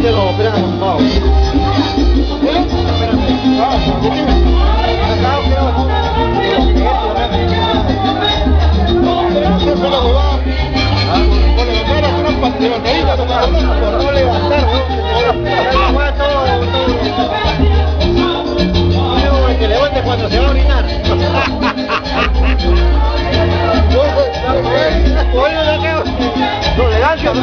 capítulo, espérame por favor. ¿Eh? Espérame. Ah,